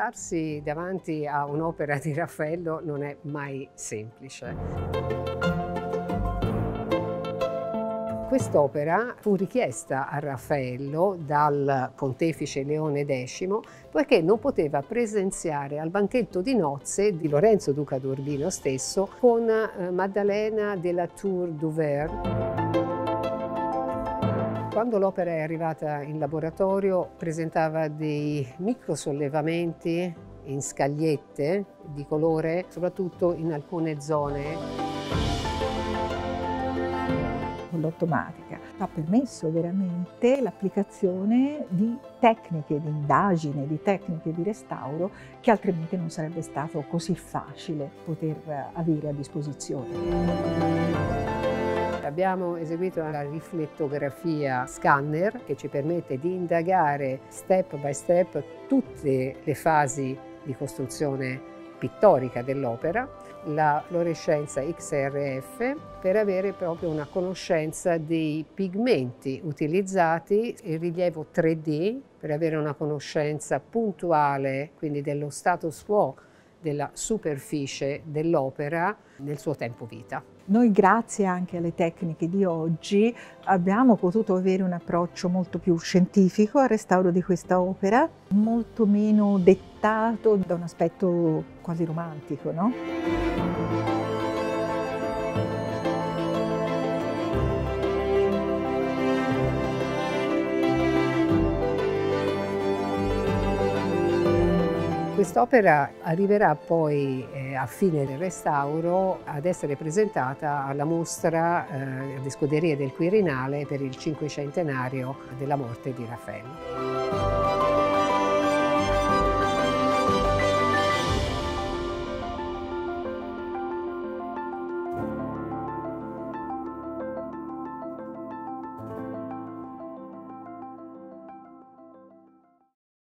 presentarsi davanti a un'opera di Raffaello non è mai semplice. Quest'opera fu richiesta a Raffaello dal pontefice Leone X poiché non poteva presenziare al banchetto di nozze di Lorenzo Duca d'Urbino stesso con eh, Maddalena della Tour d'Auvergne. Quando l'opera è arrivata in laboratorio presentava dei microsollevamenti in scagliette di colore, soprattutto in alcune zone con l'automatica ha permesso veramente l'applicazione di tecniche di indagine, di tecniche di restauro che altrimenti non sarebbe stato così facile poter avere a disposizione. Abbiamo eseguito la riflettografia scanner che ci permette di indagare step by step tutte le fasi di costruzione pittorica dell'opera, la fluorescenza XRF per avere proprio una conoscenza dei pigmenti utilizzati, il rilievo 3D per avere una conoscenza puntuale quindi dello status quo della superficie dell'opera nel suo tempo vita. Noi grazie anche alle tecniche di oggi abbiamo potuto avere un approccio molto più scientifico al restauro di questa opera, molto meno dettato da un aspetto quasi romantico. No? Quest'opera arriverà poi eh, a fine del restauro ad essere presentata alla mostra eh, alle scuderie del Quirinale per il cinquecentenario della morte di Raffaello.